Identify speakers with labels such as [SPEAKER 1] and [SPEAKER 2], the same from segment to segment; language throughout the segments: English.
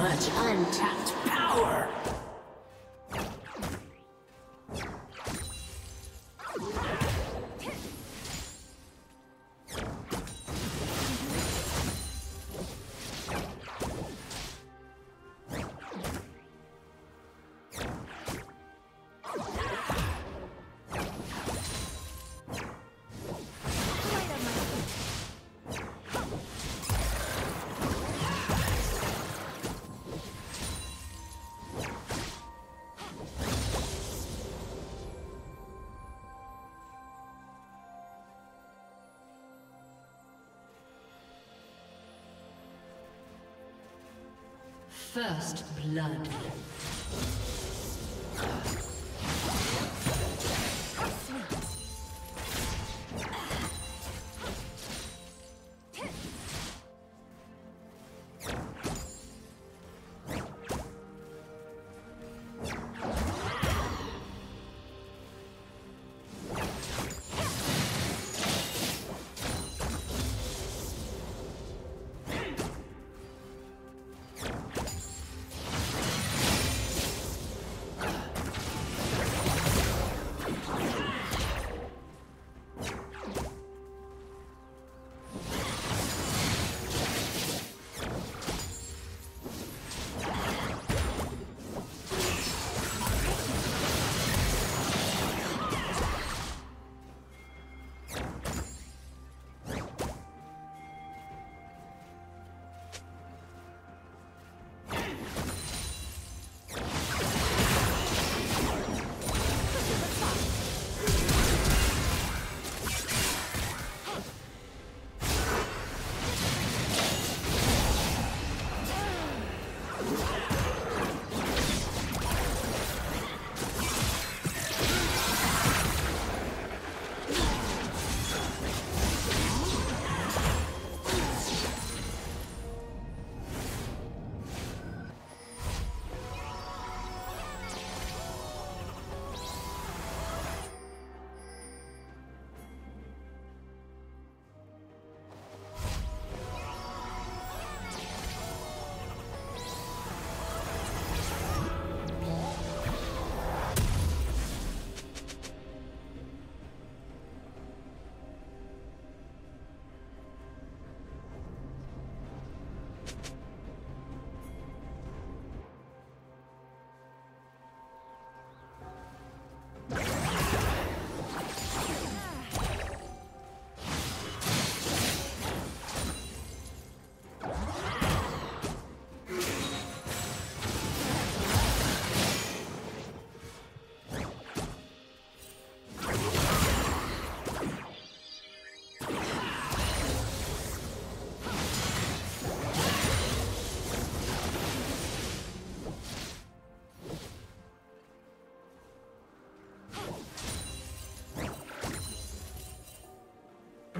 [SPEAKER 1] much untapped power!
[SPEAKER 2] First blood.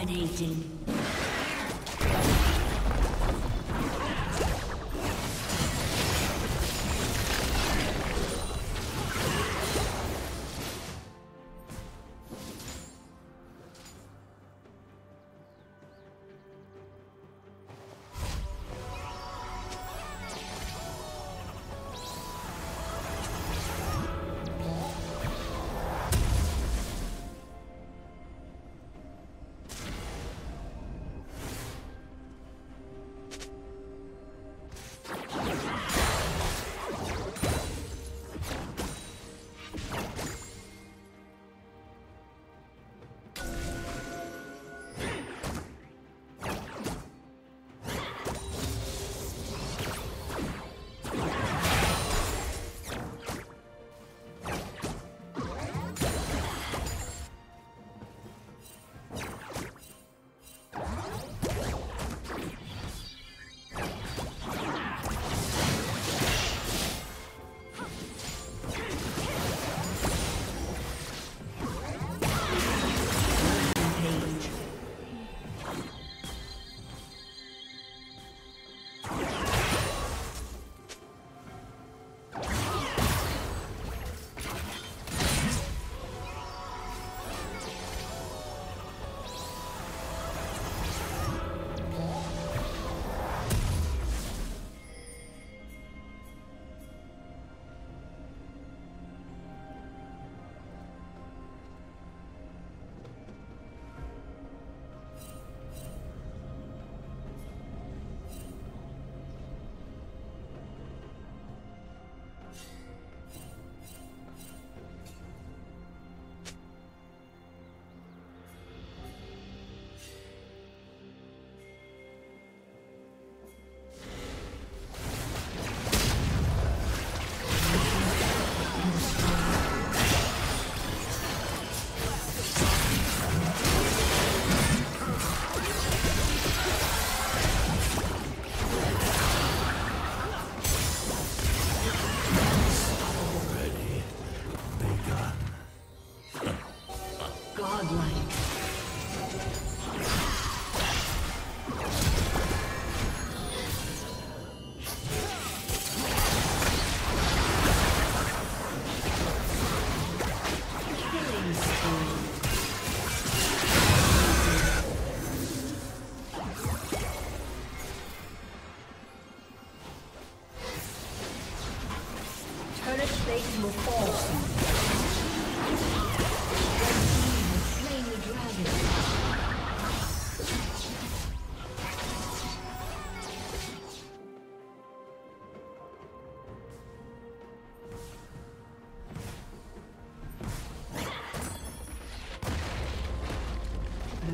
[SPEAKER 2] Dominating.